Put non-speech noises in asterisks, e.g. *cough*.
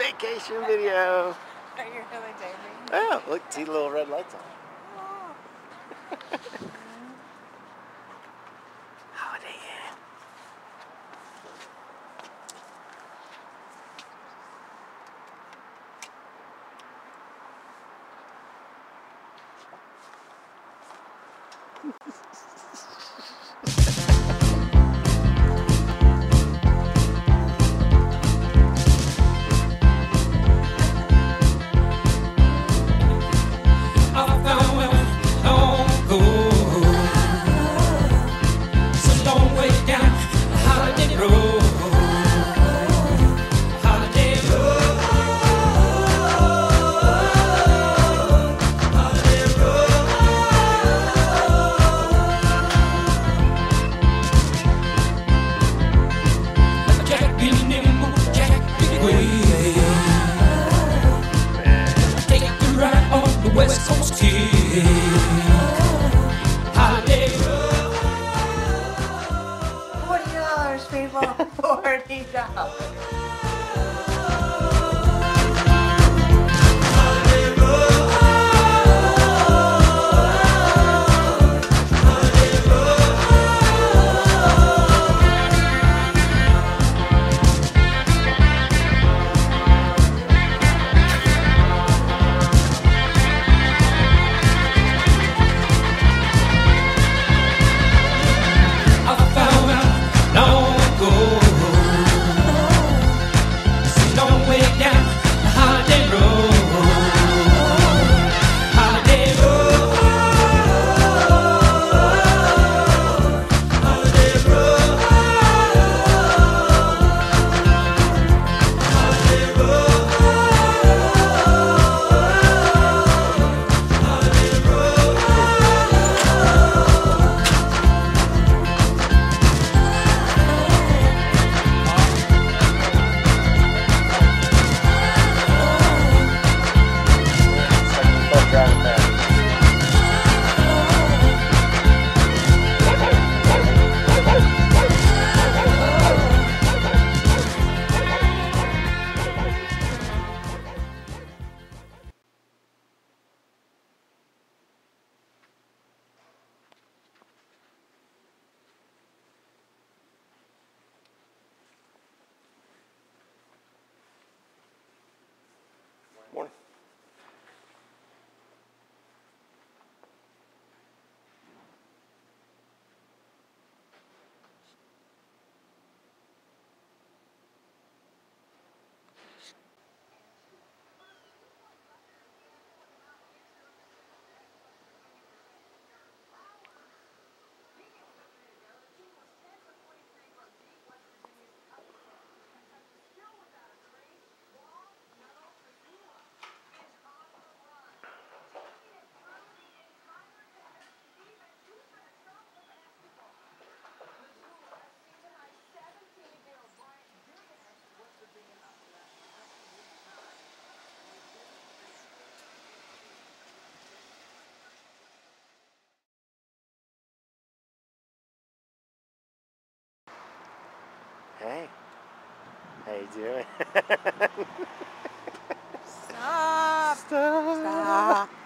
vacation video. Are you really dating? Oh, look, see the little red lights on. Oh. *laughs* Holiday *laughs* Florida. How you doing? *laughs* Stop! Stop! Stop.